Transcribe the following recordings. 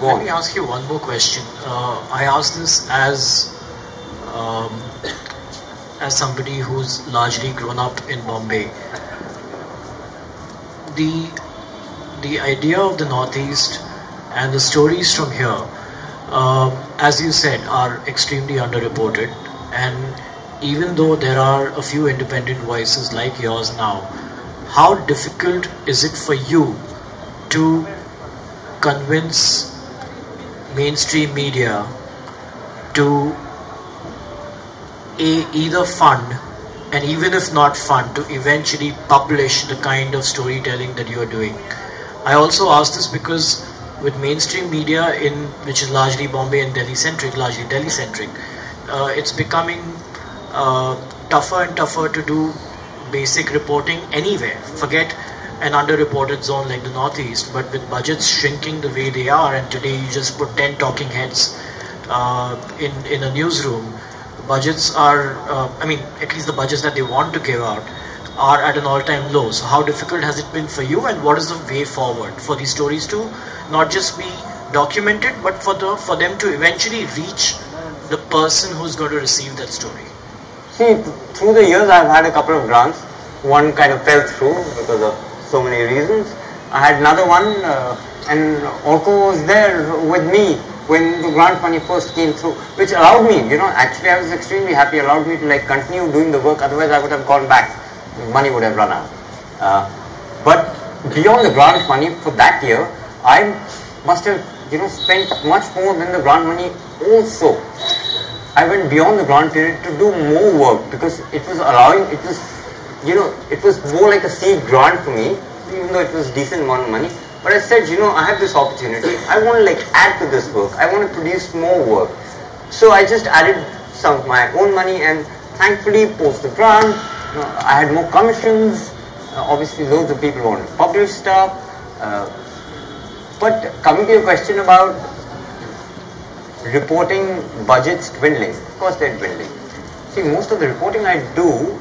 Go Let me ask you one more question. Uh, I ask this as um, as somebody who's largely grown up in Bombay. The the idea of the Northeast and the stories from here, um, as you said, are extremely underreported. And even though there are a few independent voices like yours now, how difficult is it for you to convince mainstream media to a, either fund and even if not fund to eventually publish the kind of storytelling that you are doing. I also ask this because with mainstream media in which is largely bombay and delhi centric largely delhi centric uh, it's becoming uh, tougher and tougher to do basic reporting anywhere. Forget an underreported zone like the northeast but with budgets shrinking the way they are and today you just put 10 talking heads uh, in in a newsroom budgets are uh, i mean at least the budgets that they want to give out are at an all-time low so how difficult has it been for you and what is the way forward for these stories to not just be documented but for the for them to eventually reach the person who's going to receive that story See, through the years, I've had a couple of grants. One kind of fell through because of so many reasons. I had another one, uh, and Orko was there with me when the grant money first came through, which allowed me, you know, actually I was extremely happy, allowed me to like continue doing the work, otherwise I would have gone back. Money would have run out. Uh, but beyond the grant money for that year, I must have, you know, spent much more than the grant money also. I went beyond the grant period to do more work because it was allowing, it was, you know, it was more like a seed grant for me, even though it was decent amount of money. But I said, you know, I have this opportunity. I want to like add to this work. I want to produce more work. So I just added some of my own money and thankfully post the grant. Know, I had more commissions. Uh, obviously, loads of people want to publish stuff. Uh, but coming to your question about reporting budgets dwindling. Of course, they're dwindling. See, most of the reporting I do,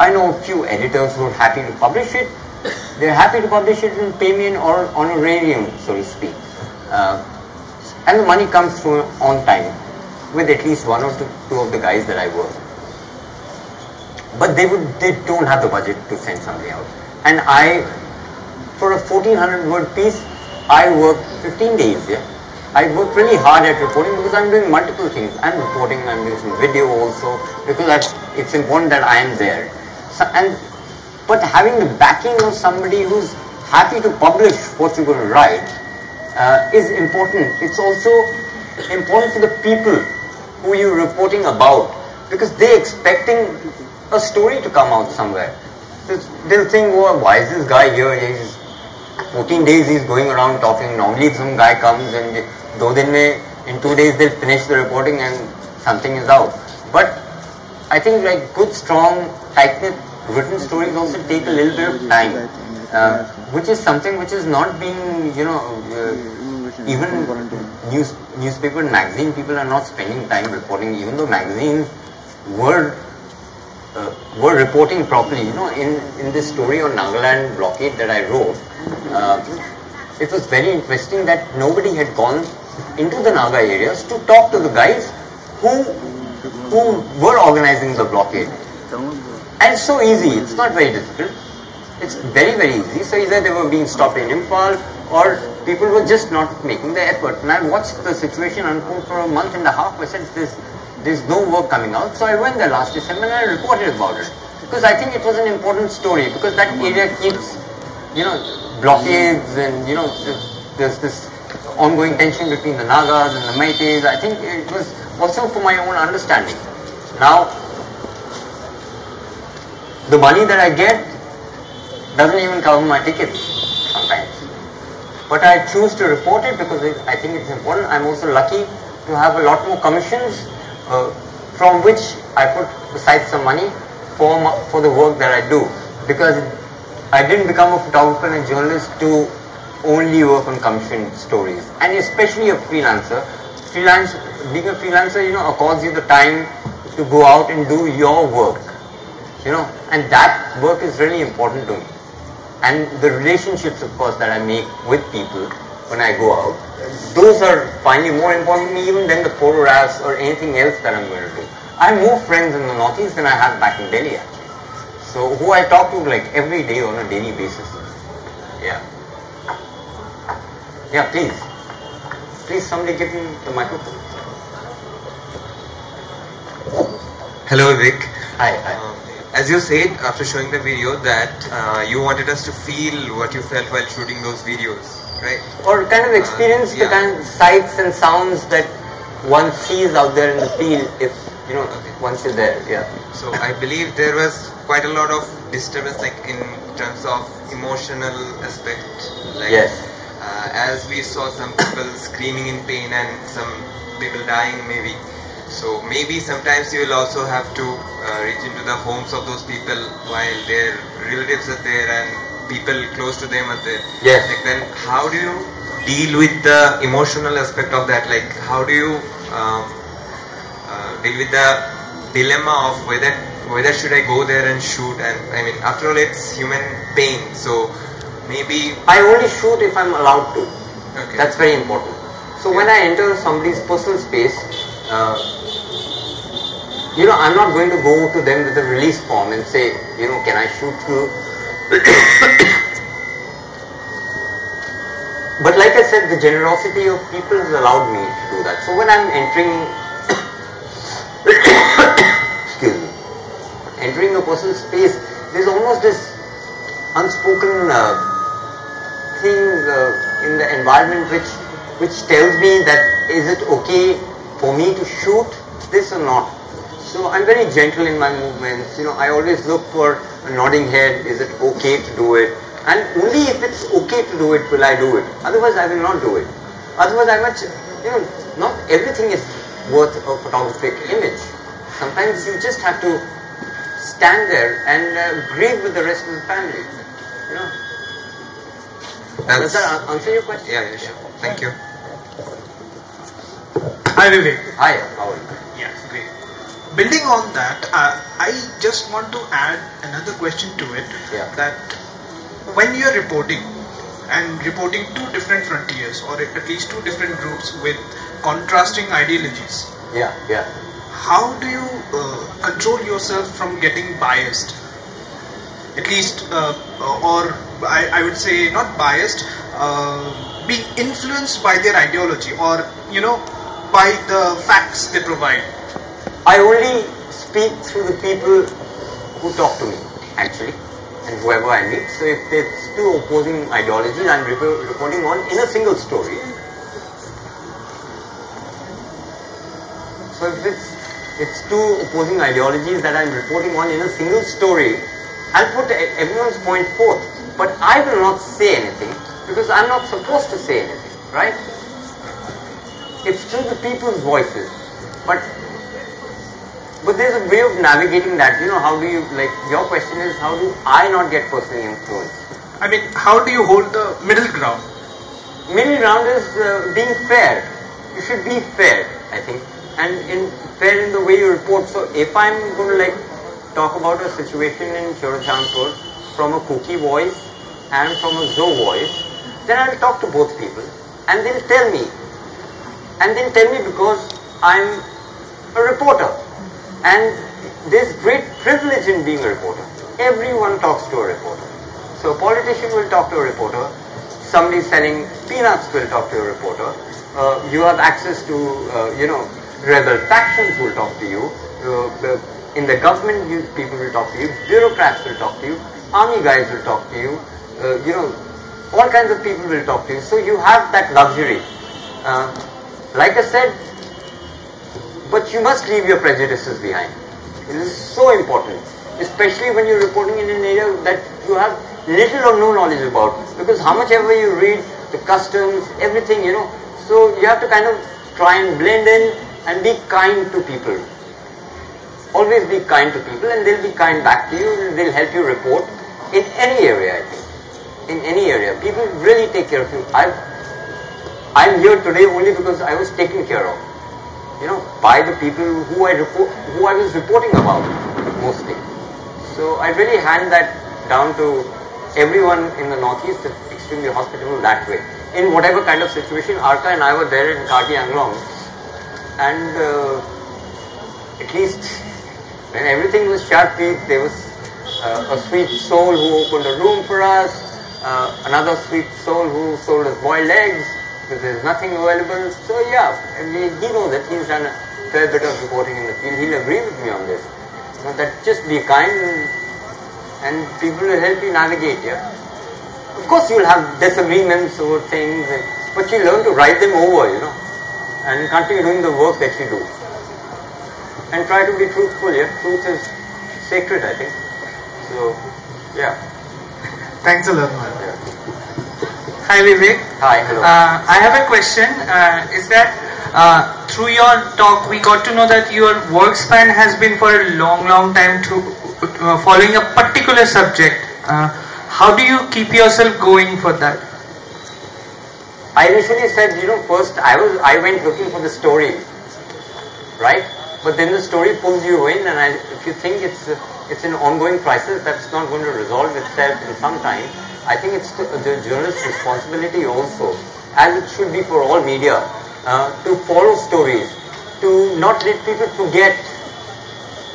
I know a few editors who are happy to publish it. They're happy to publish it in payment or honorarium, so to speak. Uh, and the money comes through on time with at least one or two, two of the guys that I work. But they would they don't have the budget to send somebody out. And I, for a 1400 word piece, I work 15 days. Yeah. I work really hard at reporting because I'm doing multiple things. I'm reporting, I'm doing some video also because it's important that I am there. And but having the backing of somebody who's happy to publish what you're going to write uh, is important. It's also important for the people who you're reporting about because they're expecting a story to come out somewhere. They'll think, well, why is this guy here? He's 14 days he's going around talking. Normally some guy comes and in two days they'll finish the reporting and something is out. But I think like good, strong, tight-knit written stories also take a little bit of time, uh, which is something which is not being, you know, uh, even news, newspaper and magazine people are not spending time reporting, even though magazines were uh, were reporting properly. You know, in, in this story on Nagaland blockade that I wrote, uh, it was very interesting that nobody had gone into the Naga areas to talk to the guys who who were organizing the blockade. And it's so easy, it's not very difficult. It's very, very easy. So either they were being stopped in Imphal or people were just not making the effort. And I watched the situation unfold for a month and a half. I said, there's, there's no work coming out. So I went there last December and I reported about it. Because I think it was an important story because that area keeps, you know, blockades and, you know, there's, this ongoing tension between the Nagas and the Meiteis. I think it was also for my own understanding. Now, the money that I get doesn't even cover my tickets sometimes. But I choose to report it because it, I think it's important. I'm also lucky to have a lot more commissions uh, from which I put aside some money for, my, for the work that I do. Because I didn't become a photographer and a journalist to only work on commission stories. And especially a freelancer. Freelance, being a freelancer, you know, accords you the time to go out and do your work. You know, and that work is really important to me. And the relationships, of course, that I make with people when I go out those are finally more important to me even than the photographs or anything else that I'm going to do. I have more friends in the Northeast than I have back in Delhi actually. So who I talk to like every day on a daily basis. Yeah. Yeah, please. Please somebody give me the microphone. Hello, Vic. Hi, hi. As you said after showing the video that uh, you wanted us to feel what you felt while shooting those videos, right? or kind of experience the yeah. kind of sights and sounds that one sees out there in the field if you know Okay. once you're there yeah So I believe there was quite a lot of disturbance, like in terms of emotional aspect. Like, Yes. Uh, as we saw some people screaming in pain and some people dying, maybe. So maybe sometimes you will also have to uh, reach into the homes of those people while their relatives are there and people close to them are there. Yes. Like then, how do you deal with the emotional aspect of that? Like, how do you um, uh, deal with the dilemma of whether whether should I go there and shoot? And I mean, after all, it's human pain. So maybe i only shoot if i'm allowed to okay. that's very important so when i enter somebody's personal space uh, you know i'm not going to go to them with a release form and say you know can i shoot you but like i said the generosity of people has allowed me to do that so when i'm entering excuse me entering a person's space there's almost this unspoken uh, thing uh, in the environment which which tells me that is it okay for me to shoot this or not. So I'm very gentle in my movements. You know, I always look for a nodding head. Is it okay to do it? And only if it's okay to do it will I do it. Otherwise, I will not do it. Otherwise, I much you know not everything is worth a photographic image. Sometimes you just have to stand there and uh, grieve with the rest of the family. You know. Does that's that answer your question? yeah, yeah, sure. Thank you. Hi Vivek. Hi, how are you? Building on that, uh, I just want to add another question to it. Yeah. That when you are reporting and reporting two different frontiers or at least two different groups with contrasting ideologies, Yeah, yeah. how do you uh, control yourself from getting biased? At least, uh, or I, I would say not biased, uh, being influenced by their ideology or, you know, by the facts they provide. I only speak through the people who talk to me, actually, and whoever I meet. So if it's two opposing ideologies, I'm rep- reporting on in a single story. So if it's it's two opposing ideologies that I'm reporting on in a single story, I'll put everyone's point forth. But I will not say anything because I'm not supposed to say anything, right? It's through the people's voices. But but there's a way of navigating that. You know, how do you like? Your question is how do I not get personally influenced? I mean, how do you hold the middle ground? Middle ground is uh, being fair. You should be fair, I think, and in fair in the way you report. So if I'm going to like talk about a situation in Churachandpur from a Kuki voice and from a Zo voice, then I'll talk to both people, and they'll tell me, and they'll tell me because I'm a reporter, and there's great privilege in being a reporter. Everyone talks to a reporter. So a politician will talk to a reporter. Somebody selling peanuts will talk to a reporter. Uh, you have access to, uh, you know, rebel factions will talk to you. Uh, in the government, you, people will talk to you. Bureaucrats will talk to you. Army guys will talk to you. Uh, you know, all kinds of people will talk to you. So you have that luxury. Uh, like I said, but you must leave your prejudices behind. It is so important, especially when you're reporting in an area that you have little or no knowledge about. Because how much ever you read, the customs, everything, you know, so you have to kind of try and blend in and be kind to people. Always be kind to people and they'll be kind back to you they'll help you report in any area, I think. In any area. People really take care of you. I've, I'm here today only because I was taken care of you know, by the people who I report, who I was reporting about mostly. So I really hand that down to everyone in the Northeast, extremely hospitable that way. in whatever kind of situation. Arka and I were there in Karbi Anglong, and uh, at least when everything was shut, there was uh, a sweet soul who opened a room for us, uh, another sweet soul who sold us boiled eggs because there's nothing available. So yeah, he, knows that he's done a fair bit of reporting in the field. He'll agree with me on this. Know, that just be kind and, and people will help you navigate. Yeah. Of course, you'll have disagreements over things, but you learn to write them over. You know, and continue doing the work that you do. And try to be truthful. Yeah, truth is sacred. I think. So, yeah. Thanks a lot, man. Hi, Vivek. Hi. Hello. Uh, I have a question. Uh, is that uh, through your talk, we got to know that your work span has been for a long, long time through uh, following a particular subject. Uh, how do you keep yourself going for that? I initially said, you know, first I was I went looking for the story, right? But then the story pulls you in, and I, if you think it's it's an ongoing crisis that's not going to resolve itself in some time, I think it's the, journalist's responsibility also, as it should be for all media, uh, to follow stories, to not let people forget,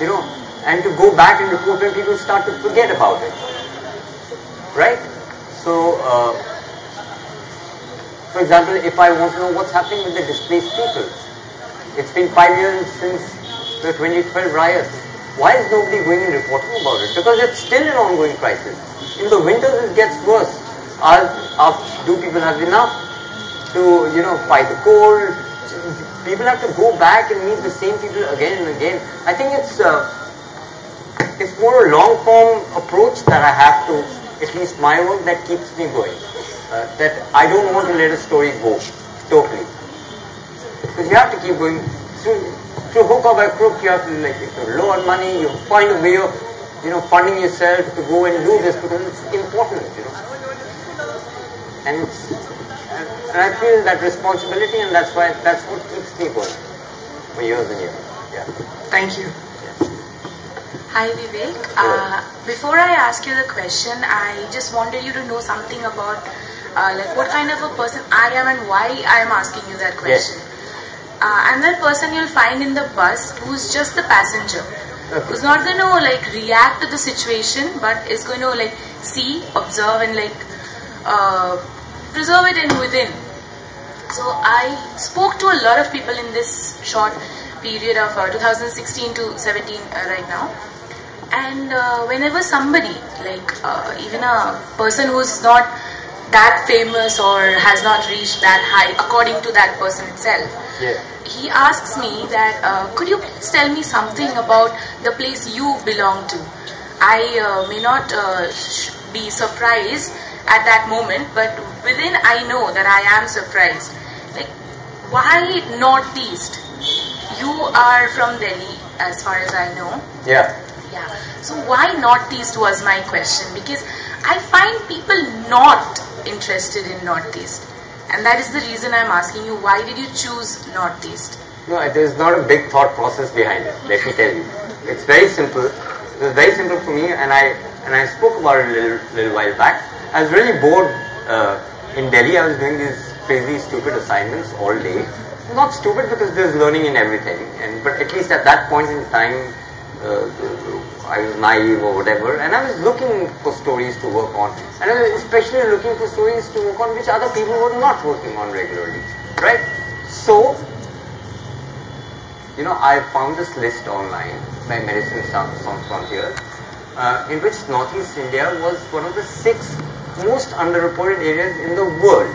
you know, and to go back and report when people start to forget about it, right? So. Uh, for example, if I want to know what's happening with the displaced people, it's been five years since the 2012 riots. Why is nobody going and reporting about it? Because it's still an ongoing crisis. In the winters it gets worse. Are, are, do people have enough to, you know, fight the cold? People have to go back and meet the same people again and again. I think it's uh, it's more a long form approach that I have to, at least my work, that keeps me going. Uh, that I don't want to let a story go totally. Because you have to keep going through, through hook or by crook. You have to like if you low on money, you find a way of you know funding yourself to go and do this because it's important, you know. And it's, and, I feel that responsibility, and that's why that's what keeps me going for years and years. Yeah. Thank you. Hi Vivek. Uh, before I ask you the question, I just wanted you to know something about uh, like what kind of a person I am and why I am asking you that question. Uh, I'm that person you'll find in the bus who's just the passenger, who's not going to like react to the situation, but is going to like see, observe, and like uh, preserve it in within. So I spoke to a lot of people in this short period of uh, 2016 to 17 uh, right now. And uh, whenever somebody, like uh, even a person who's not that famous or has not reached that high according to that person itself, Yeah. he asks me that uh, could you please tell me something about the place you belong to i uh, may not uh, sh- be surprised at that moment but within i know that i am surprised like why northeast you are from delhi as far as i know Yeah. yeah. So why Northeast was my question because I find people not interested in Northeast. And that is the reason I'm asking you why did you choose Northeast? No, there's not a big thought process behind it. Let me tell you, it's very simple. It was very simple for me, and I and I spoke about it a little, little while back. I was really bored uh, in Delhi. I was doing these crazy, stupid assignments all day. Not stupid because there's learning in everything, and but at least at that point in time, uh, I was naive or whatever, and I was looking for stories to work on, and I was especially looking for stories to work on which other people were not working on regularly, right? So you know, I found this list online by Medicine Sans Frontiers, uh, in which Northeast India was one of the six most underreported areas in the world.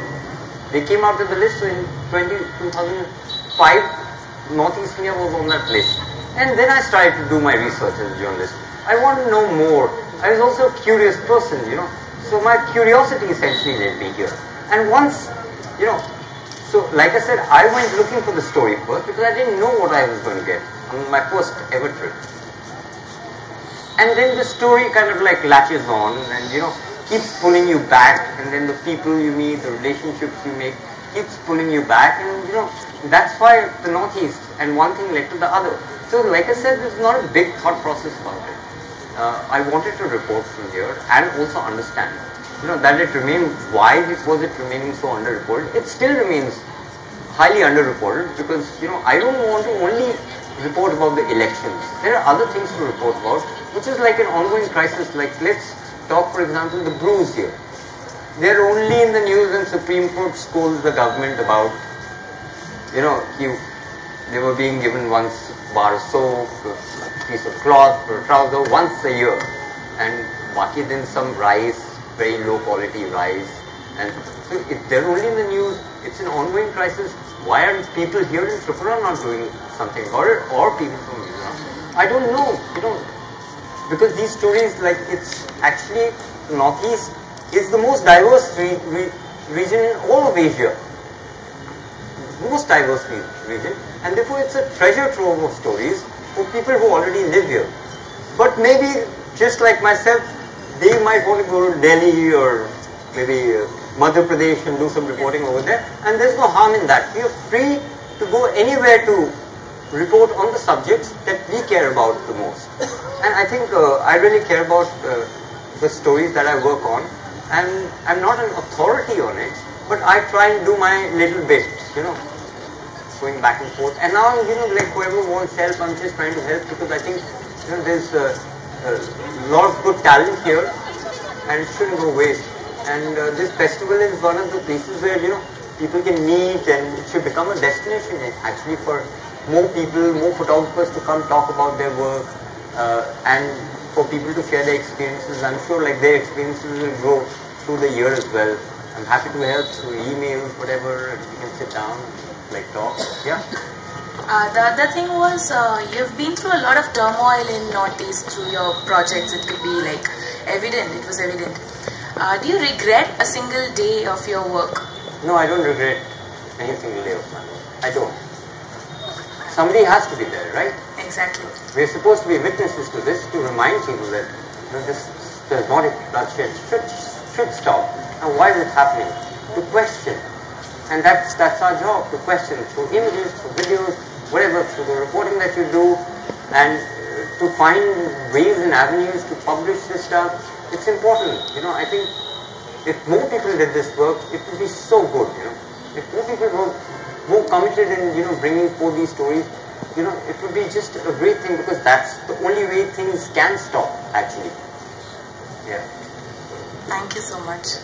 They came out with the list so in 20, 2005, Northeast India was on that list. And then I started to do my research as a journalist. I want to know more. I was also a curious person, you know. So my curiosity essentially led me here. And once, you know, so, like I said, I went looking for the story first because I didn't know what I was going to get on my first ever trip. And then the story kind of like latches on and, you know, keeps pulling you back. And then the people you meet, the relationships you make, keeps pulling you back. And, you know, that's why the Northeast and one thing led to the other. So, like I said, there's not a big thought process about it. Uh, I wanted to report from here and also understand you know, that it remained, why it was it remaining so underreported? It still remains highly underreported because, you know, I don't want to only report about the elections. There are other things to report about, which is like an ongoing crisis. Like, let's talk, for example, the Brus here. They're only in the news when Supreme Court scolds the government about, you know, you, they were being given once bar of soap, a piece of cloth, or trouser once a year. And baki then some rice, very low quality rice. And so if they're only in the news, it's an ongoing crisis. Why aren't people here in Tripura not doing something about it? Or people from Mizoram? I don't know, you know, because these stories, like it's actually Northeast is the most diverse re- re- region in all of Asia. Most diverse re- region, and therefore it's a treasure trove of stories for people who already live here. But maybe, just like myself, they might want to go to Delhi or maybe uh, Madhya Pradesh and do some reporting over there, and there's no harm in that. We are free to go anywhere to report on the subjects that we care about the most. And I think uh, I really care about uh, the stories that I work on, and I'm not an authority on it, but I try and do my little bit, you know, going back and forth. And now, you know, like whoever wants help, I'm just trying to help because I think, you know, there's uh, a lot of good talent here, and it shouldn't go waste. And uh, this festival is one of the places where, you know, people can meet and it should become a destination actually for more people, more photographers to come talk about their work uh, and for people to share their experiences. I'm sure like their experiences will grow through the year as well. I'm happy to help through emails, whatever, we can sit down, like talk. Yeah. Uh, the other thing was uh, you've been through a lot of turmoil in Northeast through your projects. It could be like evident. It was evident. Uh, do you regret a single day of your work? No, I don't regret any single day of my work. I don't. Somebody has to be there, right? Exactly. We're supposed to be witnesses to this to remind people that you know, this despotic bloodshed should, should stop. And why is it happening? To question. And that's, that's our job, to question through images, through videos, whatever, through the reporting that you do, and to find ways and avenues to publish this stuff. It's important. You know, I think if more people did this work, it would be so good, you know. If more people were more committed in, you know, bringing forth these stories, you know, it would be just a great thing because that's the only way things can stop, actually. Yeah. Thank you so much.